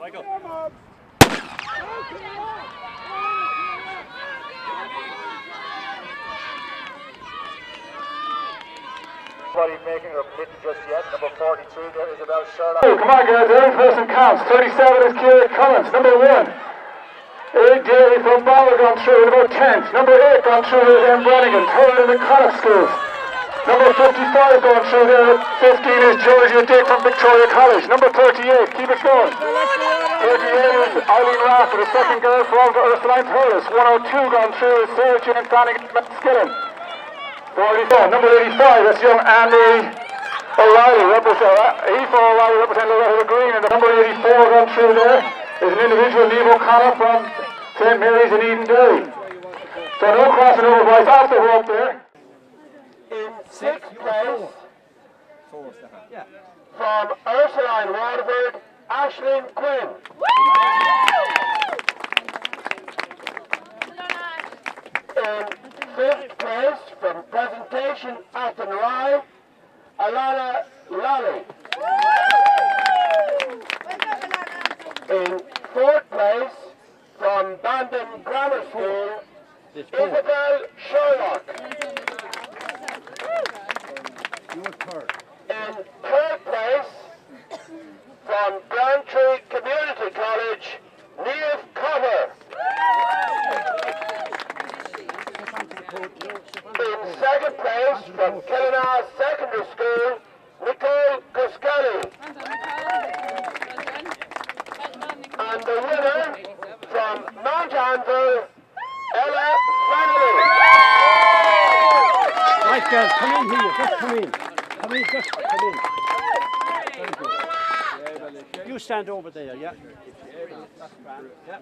Michael. Nobody making or committing just yet. Number 42 there is about Sherlock. Oh, hey, come on, guys. Every person counts. 37 is Kieran Collins. Number one. Eight Daly from Ballard gone through. Number 10. Number eight gone through is M. Brannigan. Third in the Connacht schools. Number 55 going through there. 15 is Georgia Dick from Victoria College. Number 38. Keep it going. 38 is Eileen Raffer, the second girl from Ursuline Paris. 102 gone through is Sarah Jane from Skillen. 44, number 85, that's young Anne-Marie O'Reilly, represent, uh, for O'Reilly representing Loreto Green, and the number 84 gone through there is an individual, Neve O'Connor from St. Mary's in Edenderry. So no crossing over boys off the rope there. In sixth place from Ursuline Waterford, Ashlyn Quinn. In fifth place from Presentation Athenry, Alana Lally. In fourth place from Bandon Grammar School, Isabel Sherlock. In third place from Bantry Community College, Niamh Cotter. In second place from Killina Secondary School, Nicole Cuskelly. And the winner from Mount Anville, Ella Fennelly. Right, girls, come in here. Just come in. Come in, just come in. Good. You stand over there, yeah? Yeah.